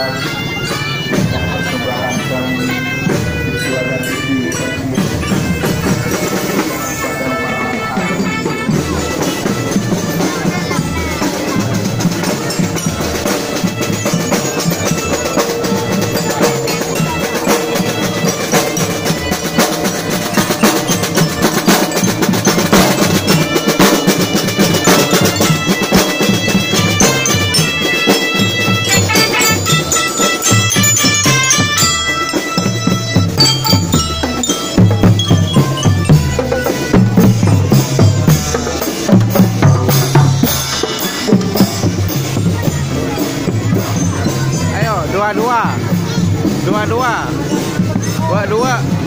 everybody. Ayo, dua-dua. Dua-dua. Dua-dua.